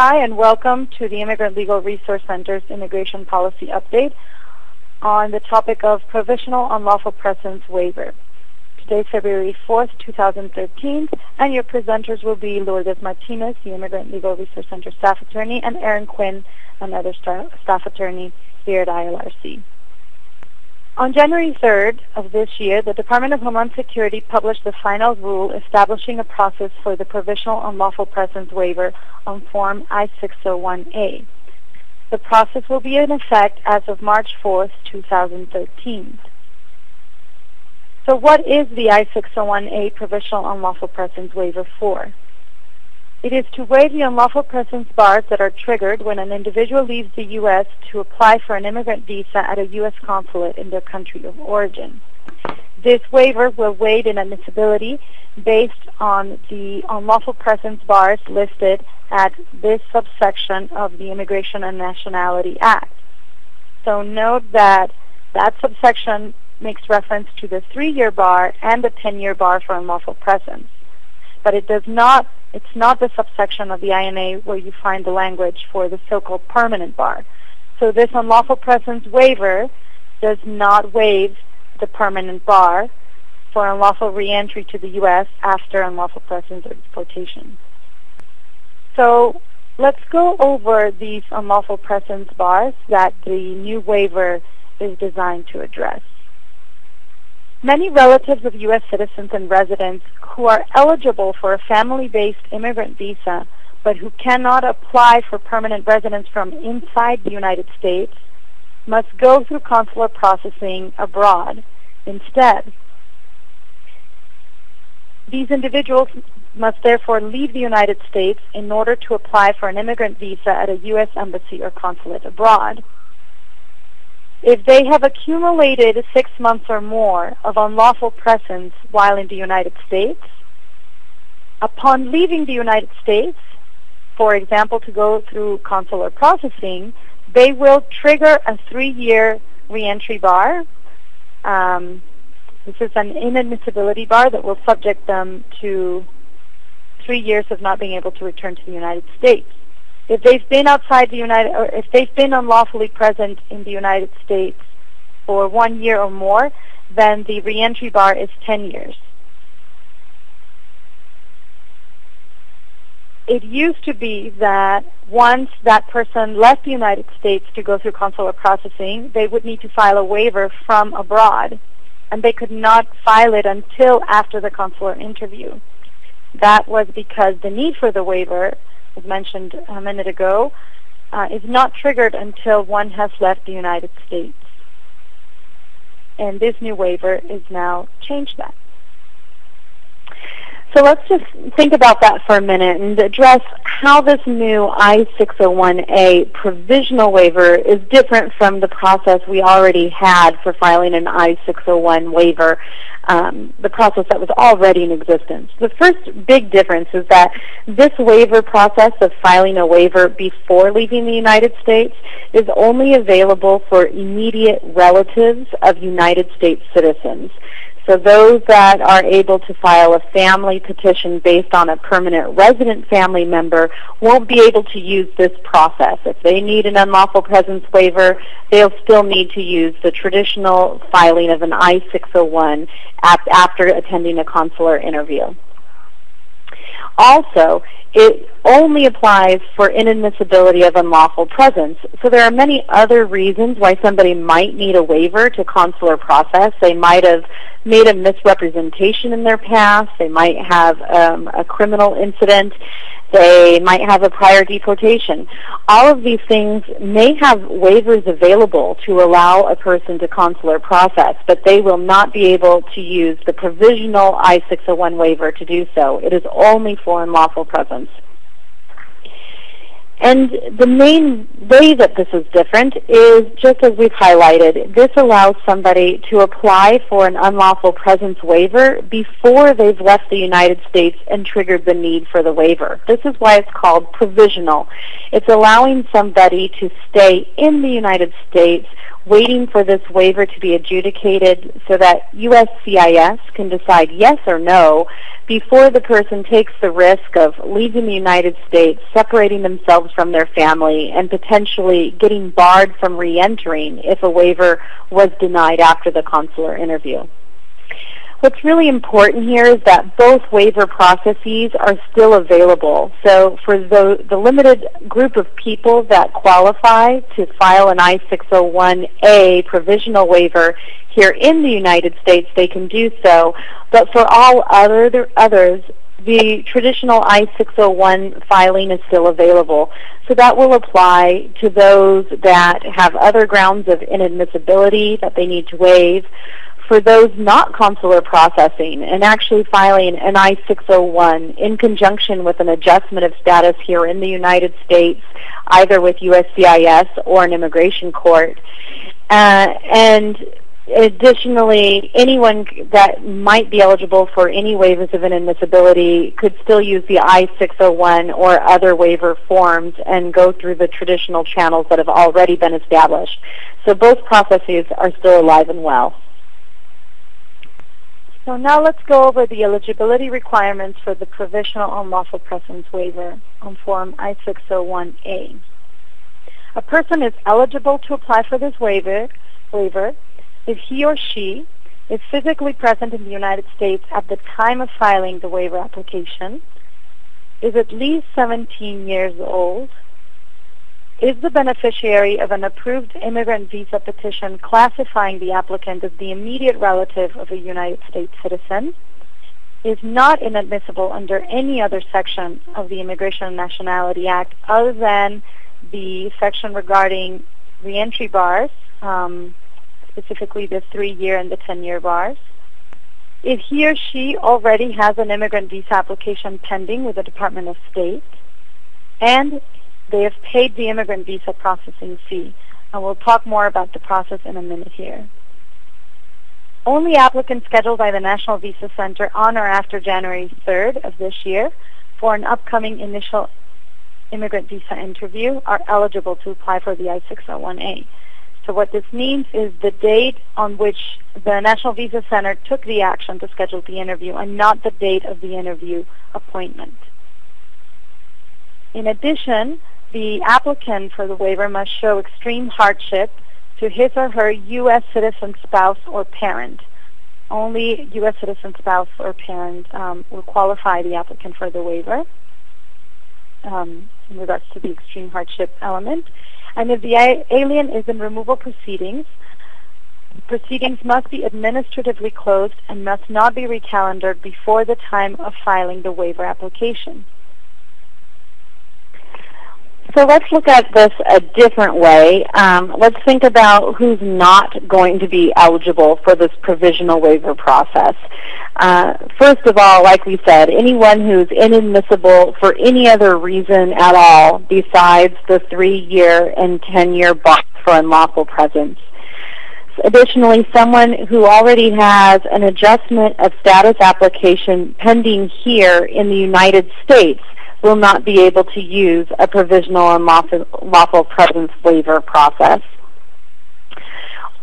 Hi, and welcome to the Immigrant Legal Resource Center's Immigration Policy Update on the topic of Provisional Unlawful Presence Waiver. Today February 4th, 2013, and your presenters will be Lourdes Martinez, the Immigrant Legal Resource Center staff attorney, and Erin Quinn, another staff attorney here at ILRC. On January 3rd of this year, the Department of Homeland Security published the final rule establishing a process for the provisional unlawful presence waiver on Form I-601A. The process will be in effect as of March 4th, 2013. So what is the I-601A provisional unlawful presence waiver for? It is to waive the unlawful presence bars that are triggered when an individual leaves the U.S. to apply for an immigrant visa at a U.S. consulate in their country of origin. This waiver will waive inadmissibility based on the unlawful presence bars listed at this subsection of the Immigration and Nationality Act. So note that that subsection makes reference to the three-year bar and the 10-year bar for unlawful presence. But it does not it's not the subsection of the INA where you find the language for the so-called permanent bar. So this unlawful presence waiver does not waive the permanent bar for unlawful reentry to the U.S. after unlawful presence or deportation. So let's go over these unlawful presence bars that the new waiver is designed to address. Many relatives of U.S. citizens and residents who are eligible for a family-based immigrant visa but who cannot apply for permanent residence from inside the United States must go through consular processing abroad instead. These individuals must therefore leave the United States in order to apply for an immigrant visa at a U.S. embassy or consulate abroad. If they have accumulated six months or more of unlawful presence while in the United States, upon leaving the United States, for example, to go through consular processing, they will trigger a three-year reentry bar. Um, this is an inadmissibility bar that will subject them to three years of not being able to return to the United States. If they've been outside the United, or if they've been unlawfully present in the United States for one year or more, then the reentry bar is 10 years. It used to be that once that person left the United States to go through consular processing, they would need to file a waiver from abroad, and they could not file it until after the consular interview. That was because the need for the waiver mentioned a minute ago, uh, is not triggered until one has left the United States. And this new waiver is now changed that. So let's just think about that for a minute and address how this new I-601A provisional waiver is different from the process we already had for filing an I-601 waiver, um, the process that was already in existence. The first big difference is that this waiver process of filing a waiver before leaving the United States is only available for immediate relatives of United States citizens. So those that are able to file a family petition based on a permanent resident family member won't be able to use this process. If they need an unlawful presence waiver, they'll still need to use the traditional filing of an I-601 after attending a consular interview. Also, it only applies for inadmissibility of unlawful presence. So there are many other reasons why somebody might need a waiver to consular process. They might have made a misrepresentation in their past. They might have um, a criminal incident. They might have a prior deportation. All of these things may have waivers available to allow a person to consular process, but they will not be able to use the provisional I-601 waiver to do so. It is only for unlawful presence. And the main way that this is different is, just as we've highlighted, this allows somebody to apply for an unlawful presence waiver before they've left the United States and triggered the need for the waiver. This is why it's called provisional. It's allowing somebody to stay in the United States waiting for this waiver to be adjudicated so that USCIS can decide yes or no before the person takes the risk of leaving the United States, separating themselves from their family, and potentially getting barred from reentering if a waiver was denied after the consular interview. What's really important here is that both waiver processes are still available. So for the, the limited group of people that qualify to file an I-601A provisional waiver here in the United States, they can do so. But for all other, others, the traditional I-601 filing is still available. So that will apply to those that have other grounds of inadmissibility that they need to waive, for those not consular processing and actually filing an I-601 in conjunction with an adjustment of status here in the United States, either with USCIS or an immigration court. Uh, and additionally, anyone that might be eligible for any waivers of inadmissibility could still use the I-601 or other waiver forms and go through the traditional channels that have already been established. So both processes are still alive and well. So now let's go over the eligibility requirements for the provisional unlawful presence waiver on Form I-601A. A person is eligible to apply for this waiver, waiver if he or she is physically present in the United States at the time of filing the waiver application, is at least 17 years old, is the beneficiary of an approved immigrant visa petition classifying the applicant as the immediate relative of a United States citizen, is not inadmissible under any other section of the Immigration and Nationality Act other than the section regarding reentry bars, um, specifically the three-year and the 10-year bars. If he or she already has an immigrant visa application pending with the Department of State, and they have paid the immigrant visa processing fee, and we'll talk more about the process in a minute here. Only applicants scheduled by the National Visa Center on or after January 3rd of this year for an upcoming initial immigrant visa interview are eligible to apply for the I-601A. So what this means is the date on which the National Visa Center took the action to schedule the interview and not the date of the interview appointment. In addition, the applicant for the waiver must show extreme hardship to his or her U.S. citizen spouse or parent. Only U.S. citizen spouse or parent um, will qualify the applicant for the waiver um, in regards to the extreme hardship element. And if the alien is in removal proceedings, proceedings must be administratively closed and must not be recalendared before the time of filing the waiver application. So let's look at this a different way. Um, let's think about who's not going to be eligible for this provisional waiver process. Uh, first of all, like we said, anyone who's inadmissible for any other reason at all besides the three-year and 10-year bar for unlawful presence. Additionally, someone who already has an adjustment of status application pending here in the United States will not be able to use a provisional and lawful, lawful presence waiver process.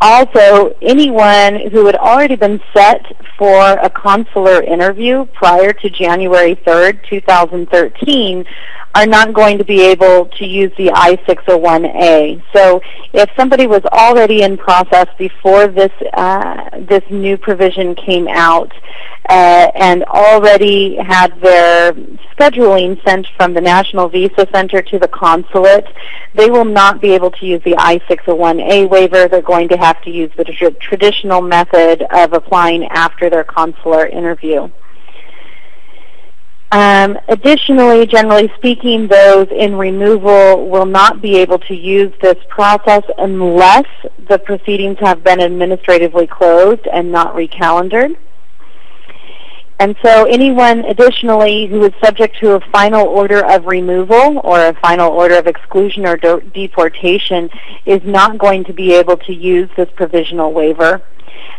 Also, anyone who had already been set for a consular interview prior to January 3rd, 2013 are not going to be able to use the I-601A. So if somebody was already in process before this, uh, this new provision came out uh, and already had their scheduling sent from the National Visa Center to the consulate, they will not be able to use the I-601A waiver. They're going to have to use the tr traditional method of applying after their consular interview. Um, additionally, generally speaking, those in removal will not be able to use this process unless the proceedings have been administratively closed and not recalendared. And so anyone additionally who is subject to a final order of removal or a final order of exclusion or deportation is not going to be able to use this provisional waiver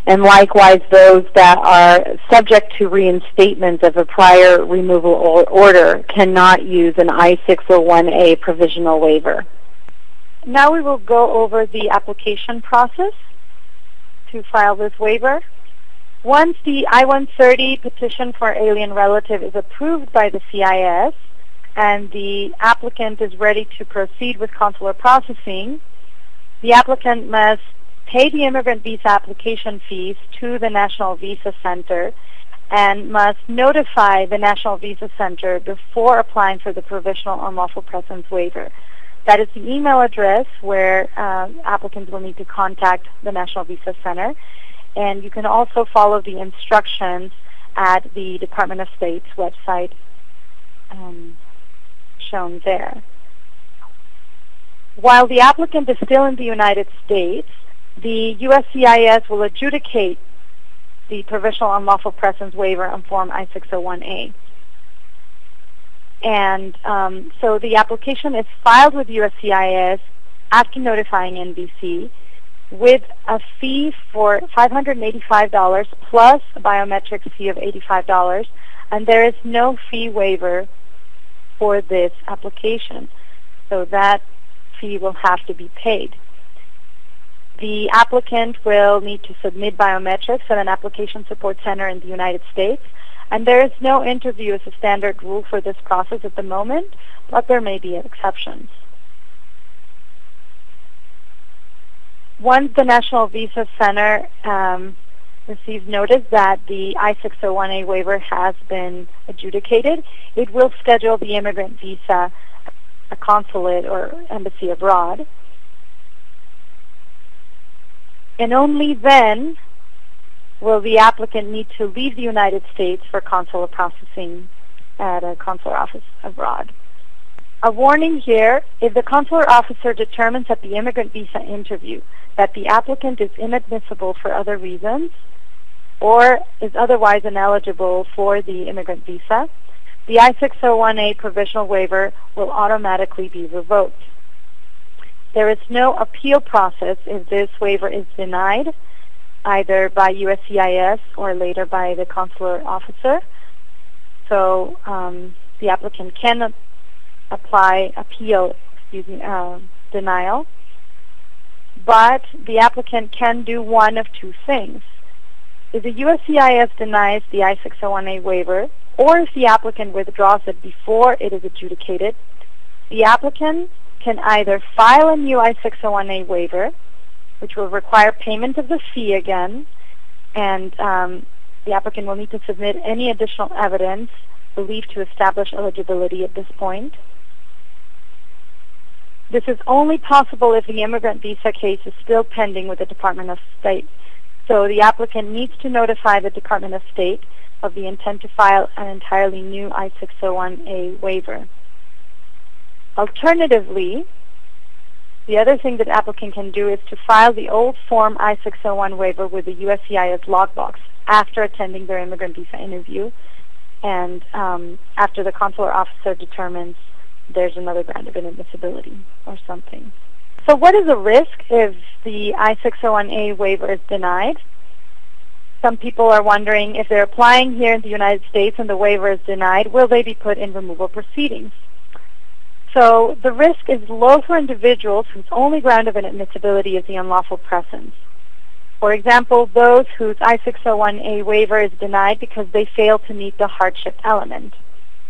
and likewise those that are subject to reinstatement of a prior removal order cannot use an I-601A provisional waiver. now we will go over the application process to file this waiver. Once the I-130 petition for alien relative is approved by the CIS and the applicant is ready to proceed with consular processing, the applicant must pay the immigrant visa application fees to the National Visa Center and must notify the National Visa Center before applying for the provisional unlawful presence waiver. That is the email address where uh, applicants will need to contact the National Visa Center. And you can also follow the instructions at the Department of State's website um, shown there. While the applicant is still in the United States, the USCIS will adjudicate the provisional unlawful presence waiver on Form I-601A. And um, so the application is filed with USCIS after notifying NVC with a fee for $585 plus a biometrics fee of $85. And there is no fee waiver for this application. So that fee will have to be paid. The applicant will need to submit biometrics at an application support center in the United States. And there is no interview as a standard rule for this process at the moment, but there may be exceptions. Once the National Visa Center um, receives notice that the I-601A waiver has been adjudicated, it will schedule the immigrant visa at a consulate or embassy abroad. And only then will the applicant need to leave the United States for consular processing at a consular office abroad. A warning here, if the consular officer determines at the immigrant visa interview that the applicant is inadmissible for other reasons or is otherwise ineligible for the immigrant visa, the I-601A provisional waiver will automatically be revoked. There is no appeal process if this waiver is denied, either by USCIS or later by the consular officer. So um, the applicant can apply appeal, excuse me, uh, denial, but the applicant can do one of two things. If the USCIS denies the I-601A waiver, or if the applicant withdraws it before it is adjudicated, the applicant can either file a new I-601A waiver, which will require payment of the fee again, and um, the applicant will need to submit any additional evidence believed to establish eligibility at this point. This is only possible if the immigrant visa case is still pending with the Department of State. So the applicant needs to notify the Department of State of the intent to file an entirely new I-601A waiver. Alternatively, the other thing that applicant can do is to file the old Form I-601 waiver with the USCIS lockbox after attending their immigrant visa interview and um, after the consular officer determines there's another ground of inadmissibility or something. So what is the risk if the I-601A waiver is denied? Some people are wondering if they're applying here in the United States and the waiver is denied, will they be put in removal proceedings? So the risk is low for individuals whose only ground of inadmissibility is the unlawful presence. For example, those whose I-601A waiver is denied because they fail to meet the hardship element.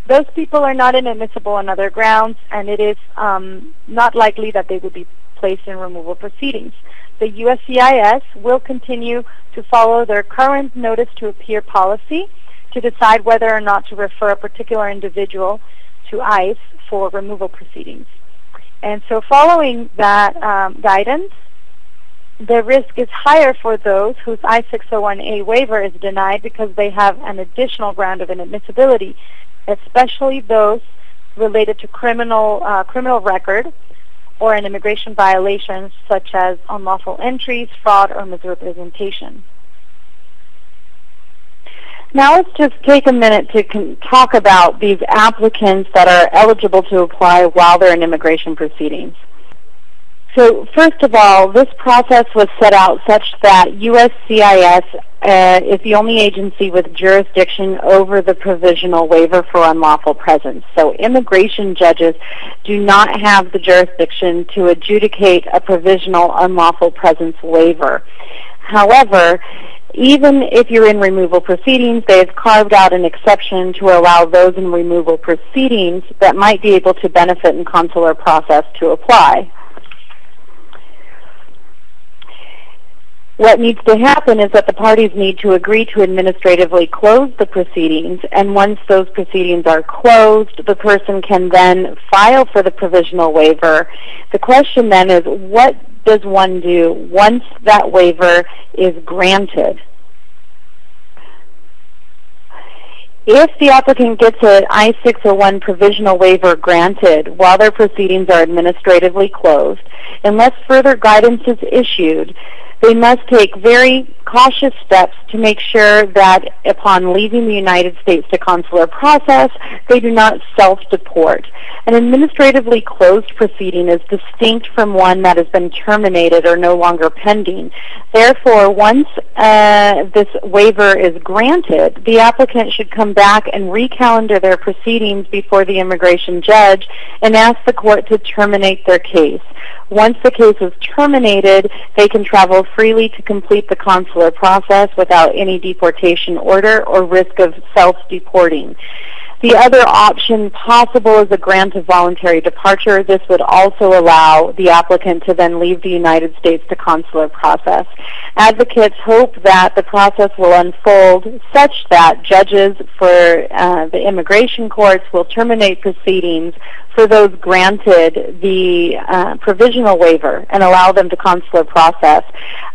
Those people are not inadmissible on other grounds, and it is um, not likely that they would be placed in removal proceedings the USCIS will continue to follow their current notice to appear policy to decide whether or not to refer a particular individual to ICE for removal proceedings. And so following that um, guidance, the risk is higher for those whose I-601A waiver is denied because they have an additional ground of inadmissibility, especially those related to criminal uh, criminal record or an immigration violation such as unlawful entries, fraud, or misrepresentation. Now let's just take a minute to talk about these applicants that are eligible to apply while they're in immigration proceedings. So first of all, this process was set out such that USCIS uh, is the only agency with jurisdiction over the provisional waiver for unlawful presence. So immigration judges do not have the jurisdiction to adjudicate a provisional unlawful presence waiver. However, even if you're in removal proceedings, they've carved out an exception to allow those in removal proceedings that might be able to benefit in consular process to apply. What needs to happen is that the parties need to agree to administratively close the proceedings, and once those proceedings are closed, the person can then file for the provisional waiver. The question then is, what does one do once that waiver is granted? If the applicant gets an I-601 provisional waiver granted while their proceedings are administratively closed, unless further guidance is issued, they must take very cautious steps to make sure that upon leaving the United States to consular process, they do not self-deport. An administratively closed proceeding is distinct from one that has been terminated or no longer pending. Therefore, once uh, this waiver is granted, the applicant should come back and recalendar their proceedings before the immigration judge and ask the court to terminate their case. Once the case is terminated, they can travel freely to complete the consular process without any deportation order or risk of self-deporting. The other option possible is a grant of voluntary departure. This would also allow the applicant to then leave the United States to consular process. Advocates hope that the process will unfold such that judges for uh, the immigration courts will terminate proceedings for those granted the uh, provisional waiver and allow them to consular process,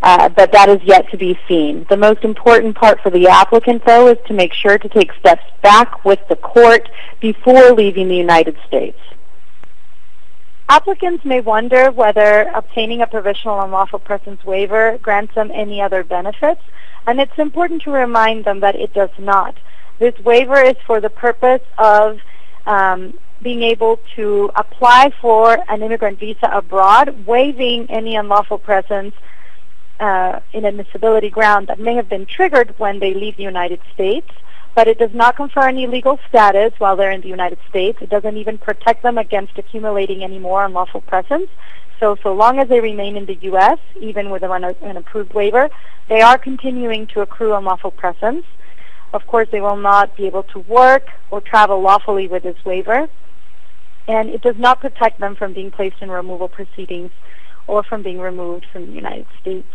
uh, but that is yet to be seen. The most important part for the applicant, though, is to make sure to take steps back with the court before leaving the United States. Applicants may wonder whether obtaining a provisional unlawful presence waiver grants them any other benefits, and it's important to remind them that it does not. This waiver is for the purpose of um, being able to apply for an immigrant visa abroad, waiving any unlawful presence uh, inadmissibility ground that may have been triggered when they leave the United States, but it does not confer any legal status while they're in the United States. It doesn't even protect them against accumulating any more unlawful presence. So, so long as they remain in the U.S., even with an, an approved waiver, they are continuing to accrue unlawful presence. Of course, they will not be able to work or travel lawfully with this waiver and it does not protect them from being placed in removal proceedings or from being removed from the United States.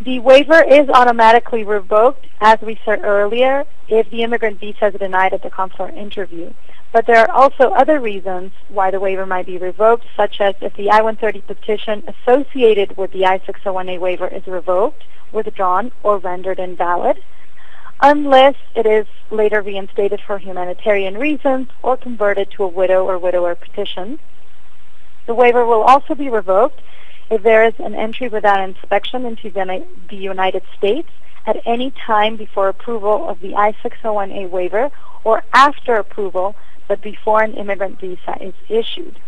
The waiver is automatically revoked, as we said earlier, if the immigrant visa is denied at the consular interview. But there are also other reasons why the waiver might be revoked, such as if the I-130 petition associated with the I-601A waiver is revoked, withdrawn, or rendered invalid, unless it is later reinstated for humanitarian reasons or converted to a widow or widower petition. The waiver will also be revoked if there is an entry without inspection into the United States at any time before approval of the I-601A waiver or after approval but before an immigrant visa is issued.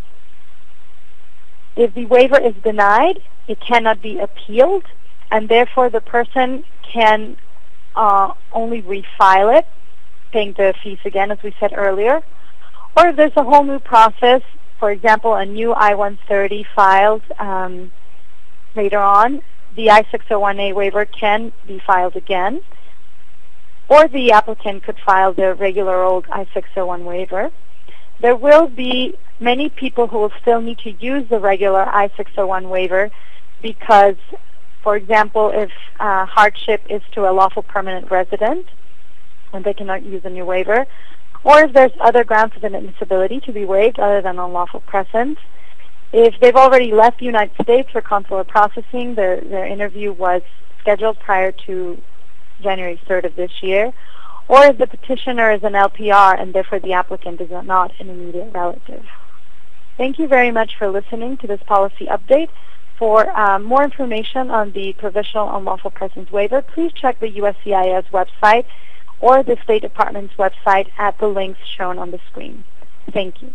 If the waiver is denied, it cannot be appealed and therefore the person can uh, only refile it, paying the fees again, as we said earlier. Or if there's a whole new process, for example, a new I-130 filed um, later on, the I-601A waiver can be filed again. Or the applicant could file the regular old I-601 waiver. There will be many people who will still need to use the regular I-601 waiver because for example, if uh, hardship is to a lawful permanent resident, and they cannot use a new waiver, or if there's other grounds of inadmissibility to be waived other than unlawful presence. If they've already left the United States for consular processing, their, their interview was scheduled prior to January 3rd of this year, or if the petitioner is an LPR and therefore the applicant is not an immediate relative. Thank you very much for listening to this policy update. For um, more information on the Provisional Unlawful Presence Waiver, please check the USCIS website or the State Department's website at the links shown on the screen. Thank you.